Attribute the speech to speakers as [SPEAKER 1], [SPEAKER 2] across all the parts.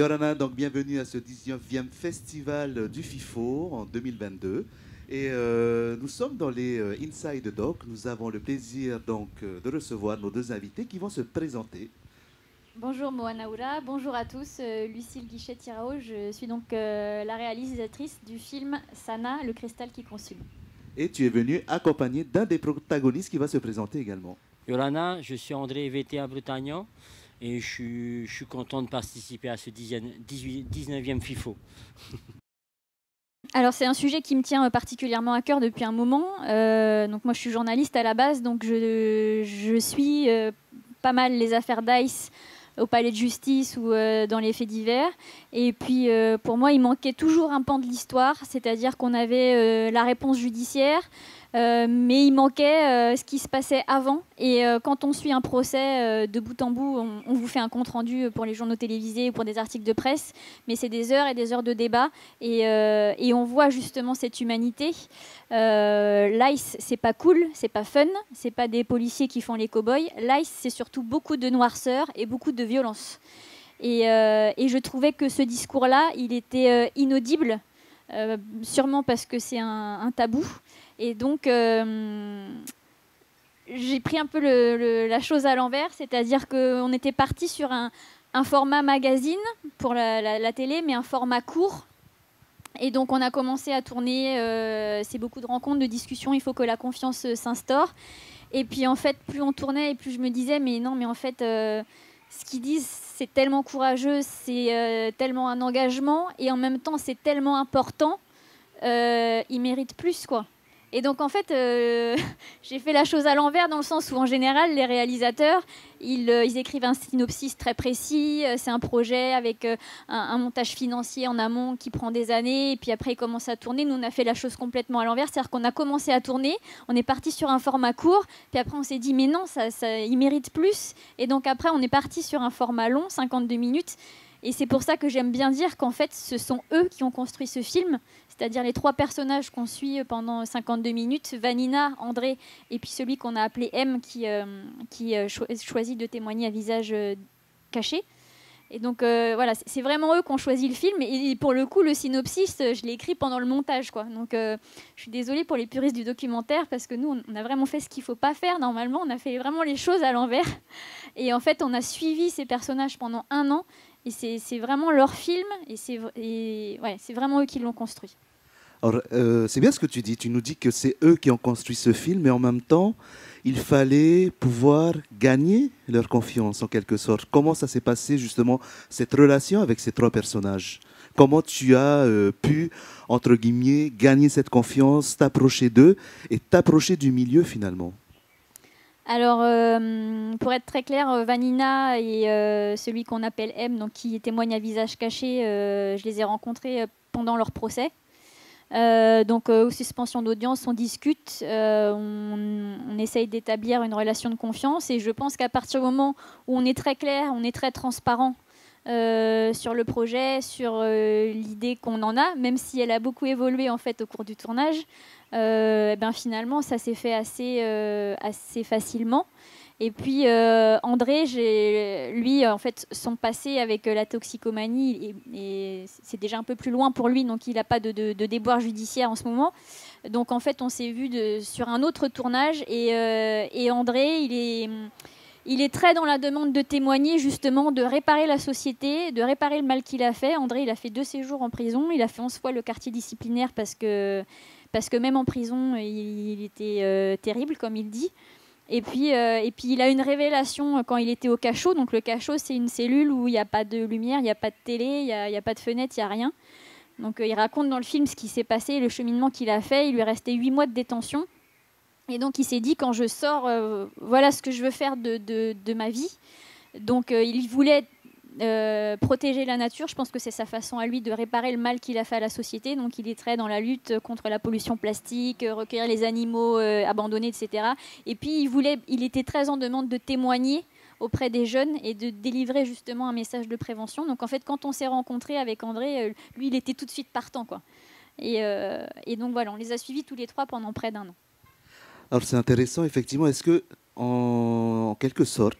[SPEAKER 1] Yorana, donc bienvenue à ce 19e festival du FIFO en 2022. Et euh, nous sommes dans les euh, Inside Doc. Nous avons le plaisir donc euh, de recevoir nos deux invités qui vont se présenter.
[SPEAKER 2] Bonjour Moana bonjour à tous. Lucille Guichet-Tirao, je suis donc la réalisatrice du film Sana, le cristal qui consume.
[SPEAKER 1] Et tu es venu accompagné d'un des protagonistes qui va se présenter également.
[SPEAKER 3] Yorana, je suis André VTA Brutagnan et je suis, je content de participer à ce 19e FIFO.
[SPEAKER 2] Alors c'est un sujet qui me tient particulièrement à cœur depuis un moment. Euh, donc moi je suis journaliste à la base, donc je, suis euh, pas mal les affaires d'ICE au palais de justice ou euh, dans les faits divers. Et puis pour moi il manquait toujours un pan de l'histoire, c'est-à-dire qu'on avait la réponse judiciaire, euh, mais il manquait euh, ce qui se passait avant. Et euh, quand on suit un procès de bout en bout, on, vous fait un compte rendu pour les journaux télévisés ou pour des articles de presse, mais c'est des heures et des heures de débat. Et, on voit justement cette humanité. L'ICE, c'est pas cool, c'est pas fun, c'est pas des policiers qui font les cow-boys. L'ICE, c'est surtout beaucoup de noirceur et beaucoup de violence. Et, je trouvais que ce discours-là, il était inaudible, sûrement parce que c'est un tabou. Et donc, euh, j'ai pris un peu la chose à l'envers, c'est-à-dire qu'on était parti sur un, format magazine pour la, télé, mais un format court. Et donc, on a commencé à tourner. Euh, c'est beaucoup de rencontres, de discussions. Il faut que la confiance s'instaure. Et puis, en fait, plus on tournait, et plus je me disais, mais non, mais en fait, euh, ce qu'ils disent, c'est tellement courageux, c'est tellement un engagement, et en même temps, c'est tellement important. ils méritent plus, quoi. Et donc en fait, euh, j'ai fait la chose à l'envers dans le sens où en général, les réalisateurs, ils, euh, écrivent un synopsis très précis, euh, c'est un projet avec un, montage financier en amont qui prend des années, et puis après ils commencent à tourner. Nous, on a fait la chose complètement à l'envers, c'est-à-dire qu'on a commencé à tourner, on est parti sur un format court, puis après on s'est dit mais non, ça, ça, ils méritent plus, et donc après on est parti sur un format long, 52 minutes. Et c'est pour ça que j'aime bien dire qu'en fait, ce sont eux qui ont construit ce film c'est-à-dire les trois personnages qu'on suit pendant 52 minutes, Vanina, André, et puis celui qu'on a appelé M, qui, euh, euh, choisit de témoigner à visage euh, caché. Et donc voilà, c'est vraiment eux qui ont choisi le film. Et pour le coup, le synopsis, je l'ai écrit pendant le montage. Quoi. Donc je suis désolée pour les puristes du documentaire parce que nous, on a vraiment fait ce qu'il ne faut pas faire normalement. On a fait vraiment les choses à l'envers. Et en fait, on a suivi ces personnages pendant un an. Et c'est vraiment leur film. Et c'est ouais, vraiment eux qui l'ont construit.
[SPEAKER 1] Euh, c'est bien ce que tu dis. Tu nous dis que c'est eux qui ont construit ce film, mais en même temps, il fallait pouvoir gagner leur confiance en quelque sorte. Comment ça s'est passé justement cette relation avec ces trois personnages? Comment tu as euh, pu, entre guillemets, gagner cette confiance, t'approcher d'eux et t'approcher du milieu finalement?
[SPEAKER 2] Alors, euh, pour être très clair, Vanina et celui qu'on appelle M, donc qui témoigne à visage caché, je les ai rencontrés pendant leur procès. Euh, donc euh, aux suspensions d'audience, on discute, euh, on, essaye d'établir une relation de confiance et je pense qu'à partir du moment où on est très clair, on est très transparent sur le projet, sur l'idée qu'on en a, même si elle a beaucoup évolué en fait au cours du tournage, eh ben finalement ça s'est fait assez, assez facilement. Et puis euh, André, lui, en fait, son passé avec euh, la toxicomanie, et, c'est déjà un peu plus loin pour lui, donc il n'a pas de, de, déboire judiciaire en ce moment. Donc en fait, on s'est vu sur un autre tournage, et, euh, et, André, il est, il est très dans la demande de témoigner, justement, de réparer la société, de réparer le mal qu'il a fait. André, il a fait deux séjours en prison, il a fait 11 fois le quartier disciplinaire parce que, parce que même en prison, il, était terrible, comme il dit. Et puis, euh, et puis il a une révélation quand il était au cachot. Donc le cachot, c'est une cellule où il n'y a pas de lumière, il n'y a pas de télé, il n'y a, a, pas de fenêtre, il n'y a rien. Donc euh, il raconte dans le film ce qui s'est passé, le cheminement qu'il a fait. Il lui restait huit mois de détention. Et donc il s'est dit, quand je sors, euh, voilà ce que je veux faire de, de, ma vie. Donc il voulait euh, protéger la nature, je pense que c'est sa façon à lui de réparer le mal qu'il a fait à la société. Donc il est très dans la lutte contre la pollution plastique, euh, recueillir les animaux euh, abandonnés, etc. Et puis il, voulait, il était très en demande de témoigner auprès des jeunes et de délivrer justement un message de prévention. Donc en fait, quand on s'est rencontré avec André, lui, il était tout de suite partant. Quoi. Et, donc voilà, on les a suivis tous les trois pendant près d'un an.
[SPEAKER 1] Alors c'est intéressant, effectivement. Est-ce que, en quelque sorte,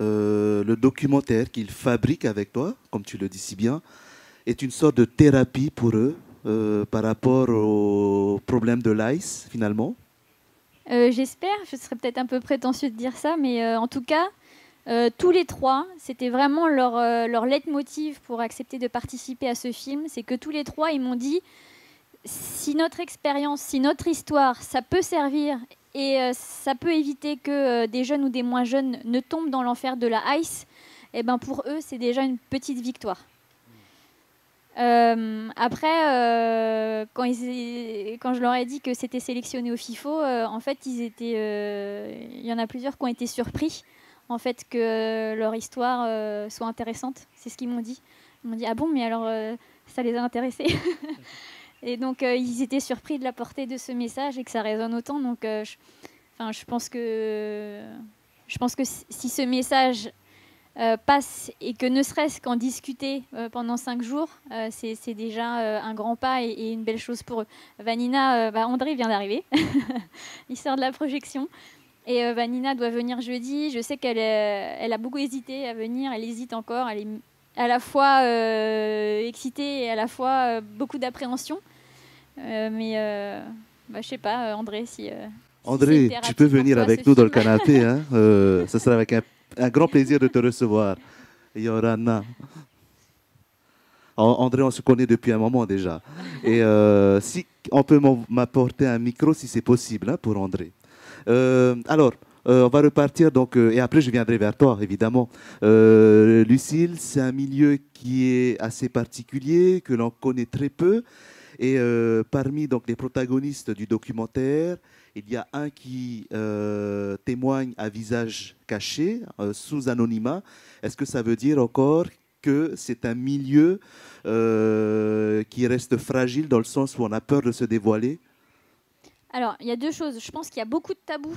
[SPEAKER 1] euh, le documentaire qu'ils fabriquent avec toi, comme tu le dis si bien, est une sorte de thérapie pour eux euh, par rapport au problème de l'ICE finalement?
[SPEAKER 2] Euh, J'espère, je serais peut-être un peu prétentieux de dire ça, mais en tout cas, tous les trois, c'était vraiment leur, leur leitmotiv pour accepter de participer à ce film. C'est que tous les trois, ils m'ont dit si notre expérience, si notre histoire, ça peut servir et euh, ça peut éviter que euh, des jeunes ou des moins jeunes ne tombent dans l'enfer de la ICE, eh ben pour eux, c'est déjà une petite victoire. Euh, après, quand, je leur ai dit que c'était sélectionné au FIFO, en fait, il y en a plusieurs qui ont été surpris en fait que leur histoire soit intéressante. C'est ce qu'ils m'ont dit. Ils m'ont dit ah bon, mais alors ça les a intéressés. et donc euh, ils étaient surpris de la portée de ce message et que ça résonne autant. Donc, euh, je, enfin, je pense que je pense que si ce message euh, passe et que ne serait-ce qu'en discuter pendant cinq jours, c'est déjà un grand pas et, une belle chose pour eux. Vanina, bah, André vient d'arriver, il sort de la projection. Et Vanina doit venir jeudi. Je sais qu'elle elle a beaucoup hésité à venir, elle hésite encore. Elle est à la fois excitée et à la fois beaucoup d'appréhension. Euh, mais euh, bah, je sais pas, euh, André, si. euh,
[SPEAKER 1] André, tu peux venir
[SPEAKER 2] toi,
[SPEAKER 1] avec nous dans le canapé. Hein ce sera avec un, un grand plaisir de te recevoir. Yorana. An- André, on se connaît depuis un moment déjà. Et si on peut m'apporter un micro, si c'est possible, hein, pour André. Alors, euh, on va repartir donc, euh, et après je viendrai vers toi, évidemment. Euh, Lucille, c'est un milieu qui est assez particulier, que l'on connaît très peu. Et euh, parmi donc les protagonistes du documentaire, il y a un qui euh, témoigne à visage caché, euh, sous anonymat. Est-ce que ça veut dire encore que c'est un milieu qui reste fragile dans le sens où on a peur de se dévoiler?
[SPEAKER 2] Alors, il y a deux choses. Je pense qu'il y a beaucoup de tabous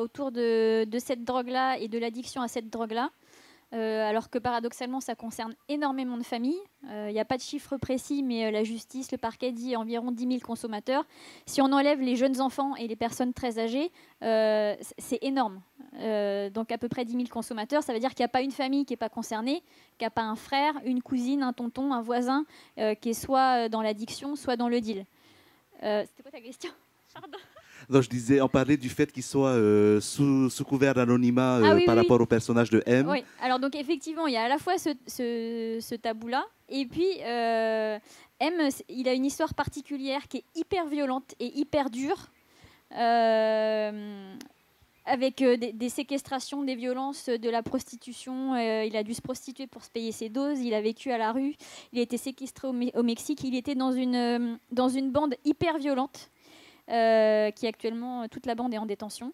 [SPEAKER 2] autour de, de cette drogue-là et de l'addiction à cette drogue-là. Euh, alors que paradoxalement, ça concerne énormément de familles. Euh, Il n'y a pas de chiffre précis, mais euh, la justice, le parquet dit environ 10 000 consommateurs. Si on enlève les jeunes enfants et les personnes très âgées, euh, c'est énorme. Euh, donc à peu près 10 000 consommateurs, ça veut dire qu'il n'y a pas une famille qui n'est pas concernée, qu'il n'y a pas un frère, une cousine, un tonton, un voisin euh, qui est soit euh, dans l'addiction, soit dans le deal. Euh, C'était quoi ta question? Pardon.
[SPEAKER 1] Donc, je disais, on parlait du fait qu'il soit euh, sous, sous couvert d'anonymat euh,
[SPEAKER 2] Ah oui,
[SPEAKER 1] par
[SPEAKER 2] oui,
[SPEAKER 1] rapport au personnage de M.
[SPEAKER 2] Oui, alors donc effectivement, il y a à la fois ce, ce- ce tabou-là, et puis euh, M, il a une histoire particulière qui est hyper violente et hyper dure, euh, avec euh, des, des séquestrations, des violences, de la prostitution. euh, il a dû se prostituer pour se payer ses doses, il a vécu à la rue, il a été séquestré au, au Mexique, il était dans une, euh, dans une bande hyper violente, euh, qui actuellement, toute la bande est en détention.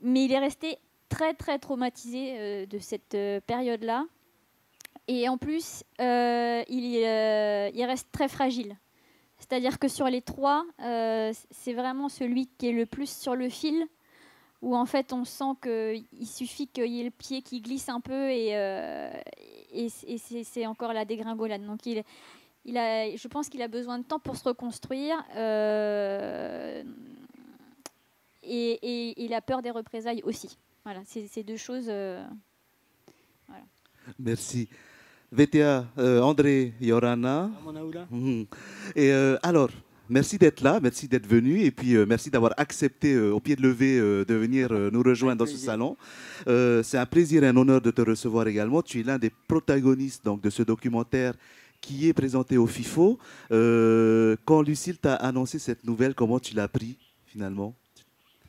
[SPEAKER 2] Mais il est resté très très traumatisé euh, de cette euh, période-là. Et en plus, euh, il, euh, il reste très fragile. C'est-à-dire que sur les trois, euh, c'est vraiment celui qui est le plus sur le fil, où en fait on sent qu'il suffit qu'il y ait le pied qui glisse un peu et, euh, et, et c'est encore la dégringolade. Donc il, il a, je pense qu'il a besoin de temps pour se reconstruire. euh, et, et il a peur des représailles aussi. Voilà, c'est deux choses. euh,
[SPEAKER 1] Merci. VTA, euh, André, Yorana. Mhm. Et euh, alors, merci d'être là, merci d'être venu, et puis euh, merci d'avoir accepté euh, au pied de lever euh, de venir euh, nous rejoindre dans ce salon. Euh, C'est un plaisir et un honneur de te recevoir également. Tu es l'un des protagonistes donc, de ce documentaire qui est présenté au FIFO. Euh, quand Lucille t'a annoncé cette nouvelle, comment tu l'as pris finalement?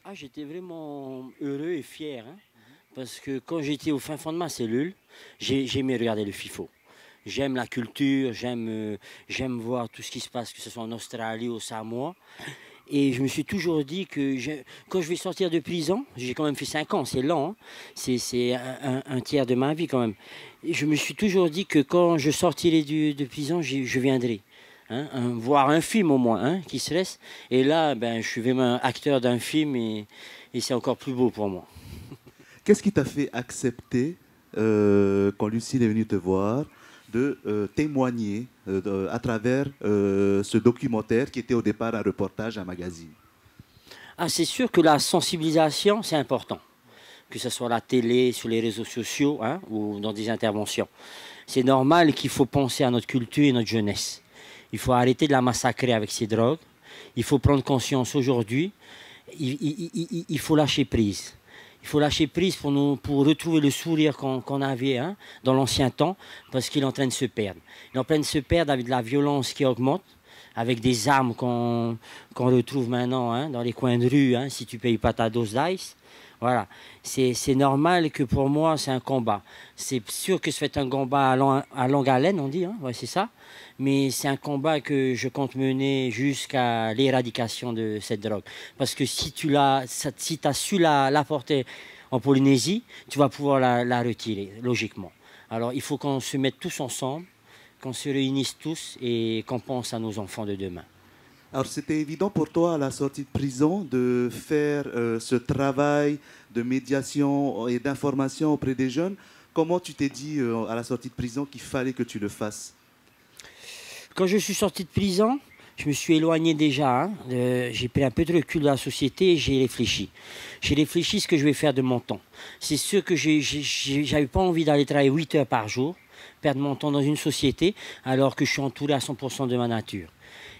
[SPEAKER 3] Ah, j'étais vraiment heureux et fier. hein, parce que quand j'étais au fin fond de ma cellule, j'ai j'ai aimé regarder le FIFO. J'aime la culture, j'aime euh, j'aime voir tout ce qui se passe, que ce soit en Australie, au Samoa. Et je me suis toujours dit que quand je vais sortir de prison, j'ai quand même fait 5 ans, c'est lent, hein, c'est un, tiers de ma vie quand même. Je me suis toujours dit que quand je sortirai du- de prison, je viendrai. hein, voir un film au moins hein, qui se laisse. Et là, ben, je suis vraiment acteur d'un film et, et c'est encore plus beau pour moi.
[SPEAKER 1] Qu'est-ce qui t'a fait accepter, euh, quand Lucille est venue te voir, de euh, témoigner euh, de- à travers euh, ce documentaire qui était au départ un reportage, un magazine
[SPEAKER 3] Ah, c'est sûr que la sensibilisation, c'est important. que ce soit à la télé, sur les réseaux sociaux hein, ou dans des interventions. C'est normal qu'il faut penser à notre culture et notre jeunesse. Il faut arrêter de la massacrer avec ces drogues. Il faut prendre conscience aujourd'hui. Il, faut lâcher prise. Il faut lâcher prise pour, nous, pour retrouver le sourire qu'on avait hein, dans l'ancien temps, parce qu'il est en train de se perdre. Il est en train de se perdre avec de la violence qui augmente, avec des armes qu'on retrouve maintenant hein, dans les coins de rue, hein, si tu payes pas ta dose d'ice. Voilà, c'est normal que pour moi, c'est un combat. C'est sûr que c'est un combat à, longue haleine, on dit, hein? c'est ça. Mais c'est un combat que je compte mener jusqu'à l'éradication de cette drogue. Parce que si tu as, si as su l'apporter en Polynésie, tu vas pouvoir la, la retirer, logiquement. Alors il faut qu'on se mette tous ensemble, qu'on se réunisse tous et qu'on pense à nos enfants de demain.
[SPEAKER 1] Alors c'était évident pour toi à la sortie de prison de faire euh, ce travail de médiation et d'information auprès des jeunes. Comment tu t'es dit euh, à la sortie de prison qu'il fallait que tu le fasses?
[SPEAKER 3] Quand je suis sorti de prison, je me suis éloigné déjà. Hein, j'ai pris un peu de recul de la société et j'ai réfléchi. J'ai réfléchi ce que je vais faire de mon temps. C'est sûr que j'avais pas envie d'aller travailler 8 heures par jour, perdre mon temps dans une société alors que je suis entouré à 100% de ma nature.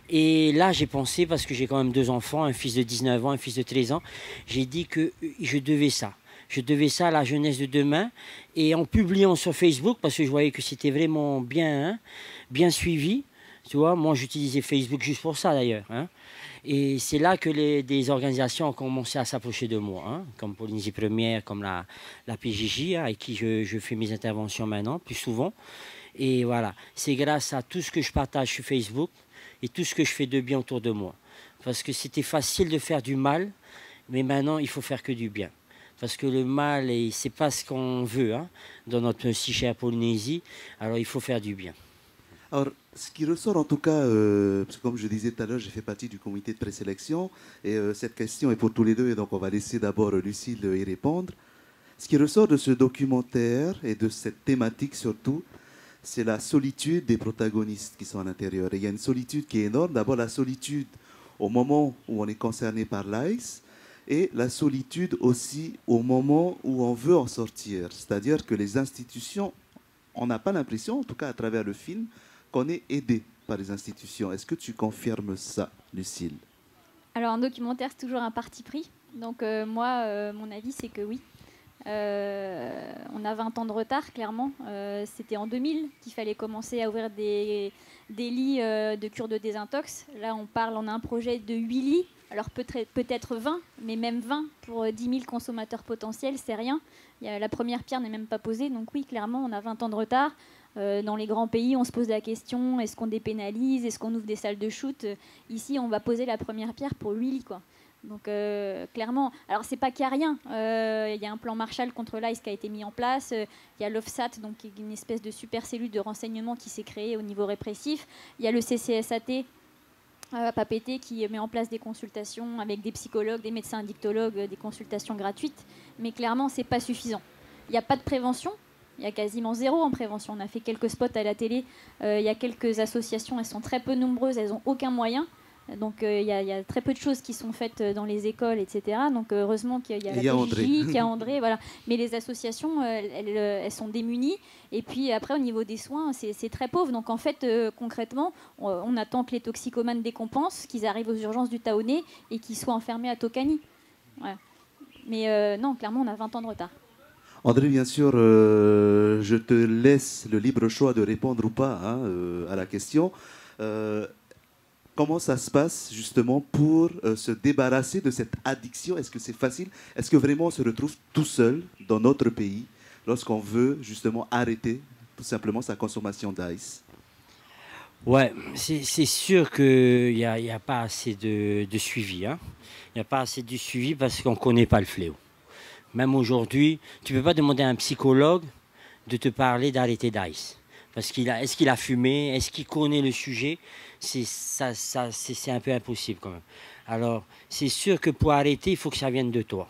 [SPEAKER 3] Et là, j'ai pensé, parce que j'ai quand même deux enfants, un fils de 19 ans, un fils de 13 ans, j'ai dit que je devais ça. Je devais ça à la jeunesse de demain. Et en publiant sur Facebook, parce que je voyais que c'était vraiment bien, hein, bien suivi, tu vois, moi j'utilisais Facebook juste pour ça d'ailleurs. Hein. Et c'est là que les, des organisations ont commencé à s'approcher de moi, hein, comme Polynésie Première, comme la, la PJJ, avec qui je, je, fais mes interventions maintenant, plus souvent. Et voilà, c'est grâce à tout ce que je partage sur Facebook et tout ce que je fais de bien autour de moi. Parce que c'était facile de faire du mal, mais maintenant il faut faire que du bien. Parce que le mal, c'est pas ce qu'on veut hein, dans notre si chère Polynésie, alors il faut faire du bien.
[SPEAKER 1] Alors, ce qui ressort en tout cas, euh, parce que comme je disais tout à l'heure, j'ai fait partie du comité de présélection, et euh, cette question est pour tous les deux, et donc on va laisser d'abord Lucille y répondre. Ce qui ressort de ce documentaire et de cette thématique surtout, c'est la solitude des protagonistes qui sont à l'intérieur. il y a une solitude qui est énorme. D'abord, la solitude au moment où on est concerné par l'ICE et la solitude aussi au moment où on veut en sortir. C'est-à-dire que les institutions, on n'a pas l'impression, en tout cas à travers le film, qu'on est aidé par les institutions. Est-ce que tu confirmes ça, Lucille?
[SPEAKER 2] Alors, un documentaire, c'est toujours un parti pris. Donc, euh, moi, euh, mon avis, c'est que oui. Euh, on a 20 ans de retard, clairement. Euh, c'était en 2000 qu'il fallait commencer à ouvrir des, lits euh, de cure de désintox. Là, on parle, on a un projet de 8 lits. Alors peut-être 20, mais même 20 pour 10 000 consommateurs potentiels, c'est rien. la première pierre n'est même pas posée. Donc oui, clairement, on a 20 ans de retard. dans les grands pays, on se pose la question est-ce qu'on dépénalise Est-ce qu'on ouvre des salles de shoot? Ici, on va poser la première pierre pour 8 lits. Quoi. Donc euh, clairement, alors c'est pas qu'il n'y a rien. Euh, il y a un plan Marshall contre l'ICE qui a été mis en place. Euh, il y a l'OFSAT, donc une espèce de super cellule de renseignement qui s'est créée au niveau répressif. Il y a le CCSAT, PAPT, qui met en place des consultations avec des psychologues, des médecins addictologues, des consultations gratuites. Mais clairement, c'est pas suffisant. Il n'y a pas de prévention. Il y a quasiment zéro en prévention. On a fait quelques spots à la télé. il y a quelques associations. Elles sont très peu nombreuses. Elles n'ont aucun moyen. Donc euh, il y, a très peu de choses qui sont faites euh, dans les écoles, etc. Donc heureusement qu'il y a, la
[SPEAKER 1] André.
[SPEAKER 2] qu'il y a André, voilà. Mais les associations, euh, elles, sont démunies. Et puis après, au niveau des soins, c'est très pauvre. Donc en fait, concrètement, on, attend que les toxicomanes décompensent, qu'ils arrivent aux urgences du Taoné et qu'ils soient enfermés à Tokani. Mais non, clairement, on a 20 ans de retard.
[SPEAKER 1] André, bien sûr, je te laisse le libre choix de répondre ou pas hein, à la question. Comment ça se passe justement pour euh, se débarrasser de cette addiction? Est-ce que c'est facile? Est-ce que vraiment on se retrouve tout seul dans notre pays lorsqu'on veut justement arrêter tout simplement sa consommation d'ice?
[SPEAKER 3] Ouais, c'est sûr qu'il n'y a, pas assez de, suivi. Hein. Il n'y a pas assez de suivi parce qu'on ne connaît pas le fléau. Même aujourd'hui, tu ne peux pas demander à un psychologue de te parler d'arrêter d'ice. Parce qu'il a, est-ce qu'il a fumé? Est-ce qu'il connaît le sujet? C'est ça, c'est un peu impossible quand même. Alors, c'est sûr que pour arrêter, il faut que ça vienne de toi.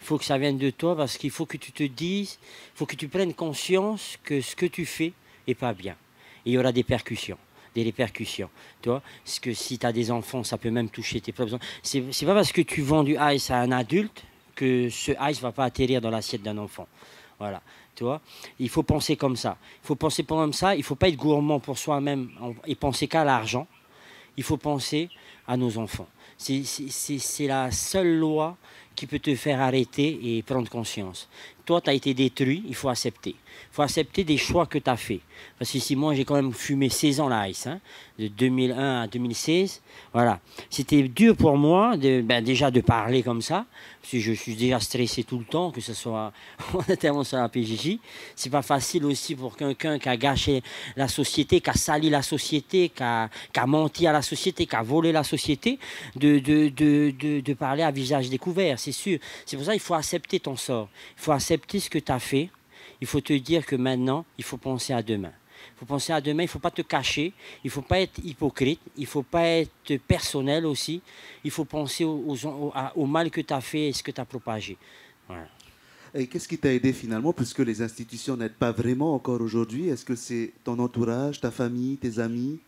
[SPEAKER 3] Il faut que ça vienne de toi parce qu'il faut que tu te dises, il faut que tu prennes conscience que ce que tu fais est pas bien. Il y aura des percussions, des répercussions. Toi, parce que si tu as des enfants, ça peut même toucher tes propres enfants. C'est pas parce que tu vends du ice à un adulte que ce ice va pas atterrir dans l'assiette d'un enfant. Voilà. Il faut penser comme ça. Il faut penser comme ça. Il faut pas être gourmand pour soi-même et penser qu'à l'argent. Il faut penser à nos enfants. C'est la seule loi qui peut te faire arrêter et prendre conscience. Toi, tu as été détruit, il faut accepter. Il faut accepter des choix que tu as faits. Parce que si moi, j'ai quand même fumé 16 ans la hein, de 2001 à 2016. Voilà. C'était dur pour moi, ben, déjà de parler comme ça, parce que je suis déjà stressé tout le temps, que ce soit en intervention à la PJJ. C'est pas facile aussi pour quelqu'un qui a gâché la société, qui a sali la société, qui a, menti à la société, qui a volé la société, de, de, de, de parler à visage découvert, c'est sûr. C'est pour ça qu'il faut accepter ton sort. Il faut accepter ce que tu as fait. Il faut te dire que maintenant, il faut penser à demain. Il faut penser à demain, il ne faut pas te cacher, il ne faut pas être hypocrite, il ne faut pas être personnel aussi. Il faut penser au, mal que tu as fait et ce que tu as propagé.
[SPEAKER 1] Et qu'est-ce qui t'a aidé finalement, puisque les institutions n'aident pas vraiment encore aujourd'hui? Est-ce que c'est ton entourage, ta famille, tes amis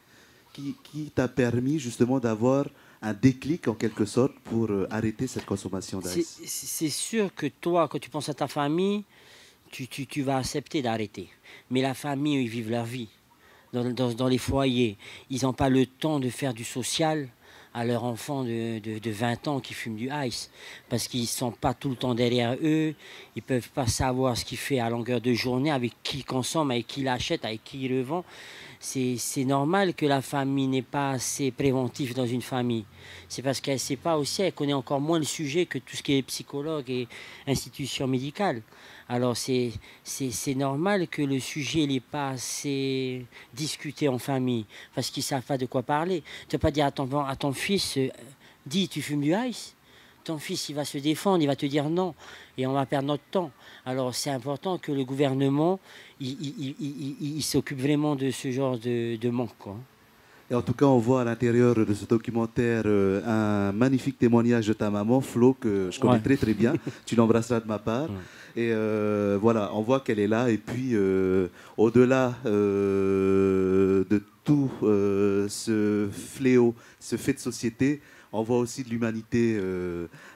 [SPEAKER 1] qui, t'a permis justement d'avoir un déclic en quelque sorte pour euh, arrêter cette consommation d'ice
[SPEAKER 3] C'est sûr que toi, quand tu penses à ta famille, tu, tu, tu vas accepter d'arrêter. Mais la famille, ils vivent leur vie. Dans, dans, dans les foyers, ils n'ont pas le temps de faire du social à leurs enfants de, de, de, 20 ans qui fument du ice. Parce qu'ils ne sont pas tout le temps derrière eux. Ils ne peuvent pas savoir ce qu'il fait à longueur de journée, avec qui il consomme, avec qui il achète, avec qui il le vend c'est normal que la famille n'est pas assez préventive dans une famille. C'est parce qu'elle ne sait pas aussi, elle connaît encore moins le sujet que tout ce qui est psychologue et institution médicale. Alors c'est normal que le sujet n'est pas assez discuté en famille, parce qu'ils ne savent pas de quoi parler. Tu ne pas dire à ton, à ton fils, euh, dis, tu fumes du ice? Ton fils il va se défendre, il va te dire non, et on va perdre notre temps. Alors c'est important que le gouvernement il, s'occupe vraiment de ce genre de, manque.
[SPEAKER 1] Et en tout cas, on voit à l'intérieur de ce documentaire euh, un magnifique témoignage de ta maman, Flo, que je connais très très bien. tu l'embrasseras de ma part. Et euh, voilà, on voit qu'elle est là. Et puis, euh, au-delà de tout ce fléau, ce fait de société, on voit aussi de l'humanité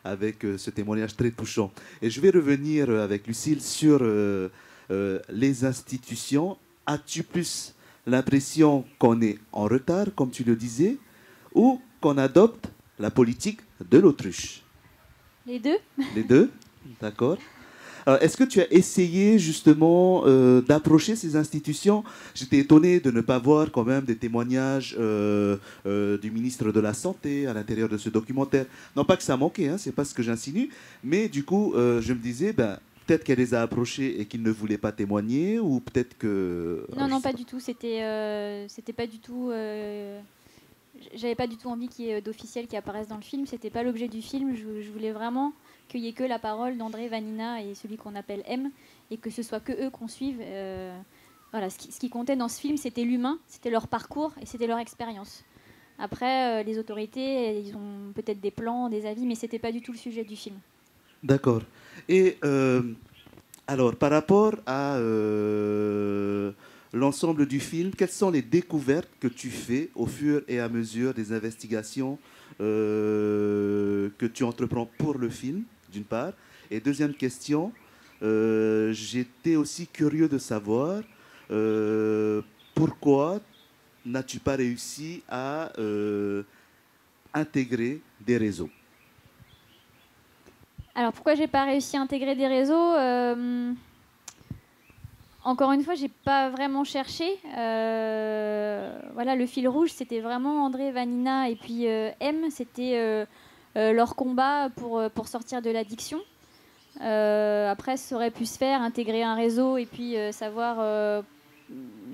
[SPEAKER 1] avec ce témoignage très touchant. Et je vais revenir avec Lucille sur les institutions, as-tu plus l'impression qu'on est en retard, comme tu le disais, ou qu'on adopte la politique de l'autruche
[SPEAKER 2] Les deux.
[SPEAKER 1] Les deux, d'accord. Est-ce que tu as essayé justement euh, d'approcher ces institutions? J'étais étonné de ne pas voir quand même des témoignages euh, du ministre de la Santé à l'intérieur de ce documentaire. Non pas que ça manquait, hein, c'est pas ce que j'insinue, mais du coup, je me disais, ben, peut-être qu'elle les a approchés et qu'ils ne voulaient pas témoigner ou peut-être que
[SPEAKER 2] non non pas, du tout. C'était euh, c'était pas du tout euh, j'avais pas du tout envie qu'il y ait d'officiels qui apparaissent dans le film. C'était pas l'objet du film. Je, voulais vraiment qu'il y ait que la parole d'André Vanina et celui qu'on appelle M et que ce soit que eux qu'on suive. Euh, voilà ce qui, ce qui, comptait dans ce film c'était l'humain c'était leur parcours et c'était leur expérience. Après les autorités ils ont peut-être des plans des avis mais c'était pas du tout le sujet du film
[SPEAKER 1] D'accord. Et euh, alors, par rapport à euh, l'ensemble du film, quelles sont les découvertes que tu fais au fur et à mesure des investigations euh, que tu entreprends pour le film, d'une part? Et deuxième question, j'étais aussi curieux de savoir pourquoi n'as-tu pas réussi à intégrer des réseaux?
[SPEAKER 2] Alors pourquoi j'ai pas réussi à intégrer des réseaux euh, Encore une fois, j'ai pas vraiment cherché. Euh, voilà, le fil rouge, c'était vraiment André, Vanina et puis euh, M. C'était leur combat pour, sortir de l'addiction. après, ça aurait pu se faire, intégrer un réseau et puis savoir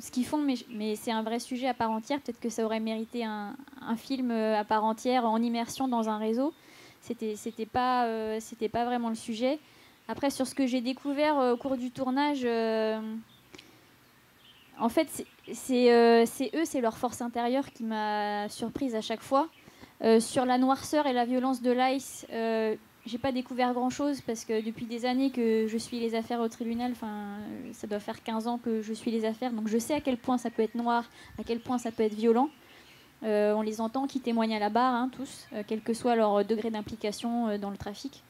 [SPEAKER 2] ce qu'ils font, mais, c'est un vrai sujet à part entière. Peut-être que ça aurait mérité un, film à part entière en immersion dans un réseau c'était c'était pas euh, c'était pas vraiment le sujet. Après sur ce que j'ai découvert euh, au cours du tournage, euh, en fait c'est eux, c'est leur force intérieure qui m'a surprise à chaque fois. sur la noirceur et la violence de l'ICE, j'ai pas découvert grand chose parce que depuis des années que je suis les affaires au tribunal, enfin, ça doit faire 15 ans que je suis les affaires, donc je sais à quel point ça peut être noir, à quel point ça peut être violent. Euh, on les entend qui témoignent à la barre, hein, tous, euh, quel que soit leur degré d'implication euh, dans le trafic.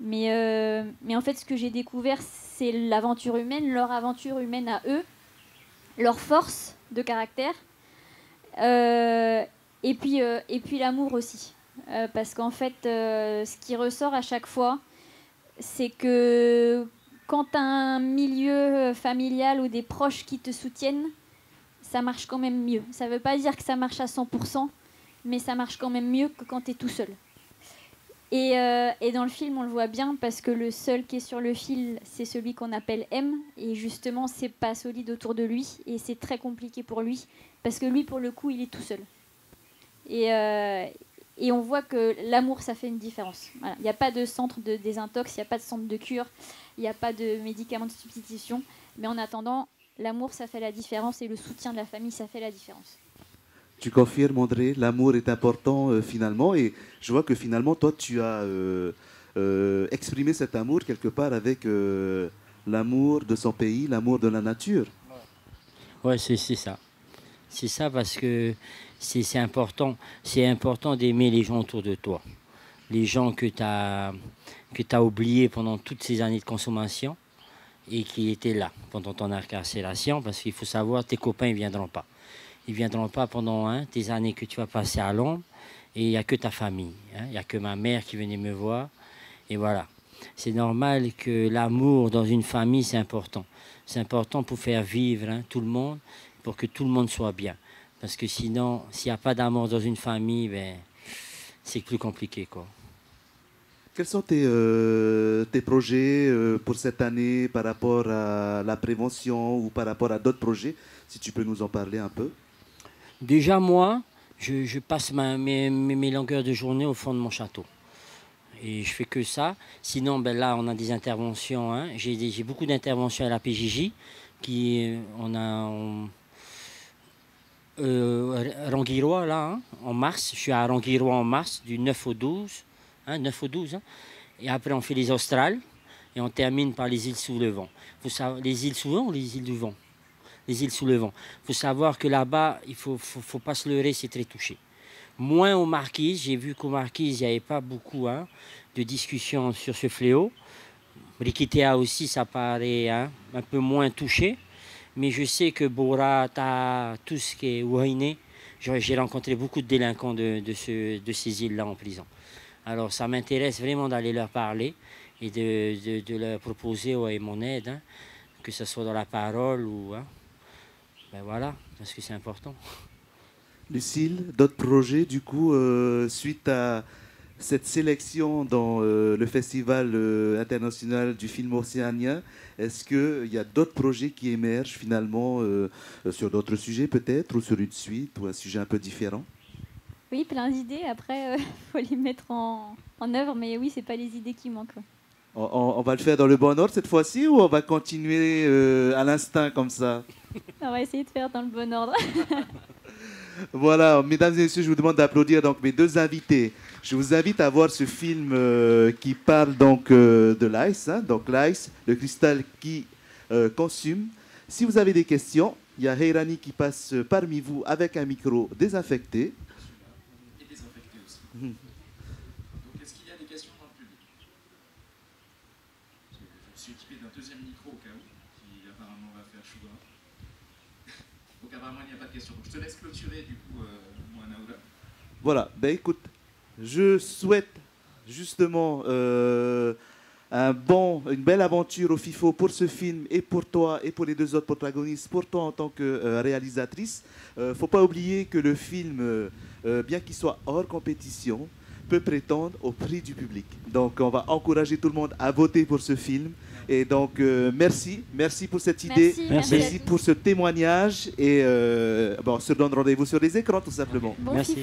[SPEAKER 2] Mais, mais en fait, ce que j'ai découvert, c'est l'aventure humaine, leur aventure humaine à eux, leur force de caractère, et puis, et puis l'amour aussi. parce qu'en fait, ce qui ressort à chaque fois, c'est que quand un milieu familial ou des proches qui te soutiennent, ça marche quand même mieux. Ça ne veut pas dire que ça marche à 100%, mais ça marche quand même mieux que quand tu es tout seul. Euh, et, dans le film, on le voit bien parce que le seul qui est sur le fil, c'est celui qu'on appelle M. Et justement, c'est pas solide autour de lui. Et c'est très compliqué pour lui parce que lui, pour le coup, il est tout seul. Et, euh, et on voit que l'amour, ça fait une différence. Il n'y a pas de centre de désintox, il n'y a pas de centre de cure, il n'y a pas de médicaments de substitution. Mais en attendant, l'amour, ça fait la différence et le soutien de la famille, ça fait la différence.
[SPEAKER 1] Tu confirmes, André, l'amour est important euh, finalement. Et je vois que finalement, toi, tu as euh, euh, exprimé cet amour quelque part avec l'amour de son pays, l'amour de la nature.
[SPEAKER 3] Ouais, c'est ça. C'est ça parce que c'est important. C'est important d'aimer les gens autour de toi. Les gens que tu as, que as oubliés pendant toutes ces années de consommation et qui étaient là pendant ton incarcération. Parce qu'il faut savoir, tes copains ne viendront pas. Ils viendront pas pendant hein, tes années que tu vas passer à Londres. Et il n'y a que ta famille. Hein. Il n'y a que ma mère qui venait me voir. Et voilà. C'est normal que l'amour dans une famille, c'est important. C'est important pour faire vivre hein, tout le monde, pour que tout le monde soit bien. Parce que sinon, s'il n'y a pas d'amour dans une famille, ben, c'est plus compliqué. Quoi.
[SPEAKER 1] Quels sont tes, euh, tes projets euh, pour cette année par rapport à la prévention ou par rapport à d'autres projets Si tu peux nous en parler un peu?
[SPEAKER 3] Déjà, moi, je, passe mes, mes, longueurs de journée au fond de mon château. Et je fais que ça. Sinon, ben là, on a des interventions. Hein. J'ai beaucoup d'interventions à la PJJ. Qui, euh, on a là, hein, en mars. Je suis à Ranguirois en mars, du 9 au 12. Hein, 9 au 12. Hein. Et après, on fait les Australes. Et on termine par les îles sous le vent. les îles sous le vent ou les îles du vent? Les îles sous le vent. Il faut savoir que là-bas, il ne faut, pas se leurrer, c'est très touché. Moins aux marquises, j'ai vu qu'aux marquises, il n'y avait pas beaucoup hein, de discussions sur ce fléau. Rikitea aussi, ça paraît hein, un peu moins touché. Mais je sais que Bora, tout ce qui est Ouainé, j'ai rencontré beaucoup de délinquants de ces îles-là en prison. Alors ça m'intéresse vraiment d'aller leur parler et de, de, leur proposer mon aide, hein, que ce soit dans la parole ou... Ben voilà, parce que c'est important.
[SPEAKER 1] Lucille, d'autres projets du coup, euh, suite à cette sélection dans euh, le Festival euh, international du film océanien, est-ce qu'il y a d'autres projets qui émergent finalement sur d'autres sujets peut-être, ou sur une suite, ou un sujet un peu différent?
[SPEAKER 2] Oui, plein d'idées. Après, il faut les mettre en, en œuvre, mais oui, c'est pas les idées qui manquent.
[SPEAKER 1] On, va le faire dans le bon ordre cette fois-ci ou on va continuer euh, à l'instinct comme ça?
[SPEAKER 2] On va essayer de faire dans le bon ordre.
[SPEAKER 1] voilà, mesdames et messieurs, je vous demande d'applaudir donc mes deux invités. Je vous invite à voir ce film euh, qui parle donc euh, de l'ice, hein, donc l'ice, le cristal qui consume. Si vous avez des questions, il y a Heirani qui passe parmi vous avec un micro désinfecté. Et désinfecté aussi. Mhm. je te laisse clôturer du coup, euh, Voilà, ben écoute, je souhaite justement euh, un bon, une belle aventure au FIFO pour ce film et pour toi et pour les deux autres protagonistes, pour toi en tant que euh, réalisatrice. ne faut pas oublier que le film, bien qu'il soit hors compétition, peut prétendre au prix du public. Donc on va encourager tout le monde à voter pour ce film. Et donc, euh, merci, merci pour cette idée, merci, pour ce témoignage. Et euh, bon, on se donne rendez-vous sur les écrans, tout simplement.
[SPEAKER 2] Bon
[SPEAKER 1] merci.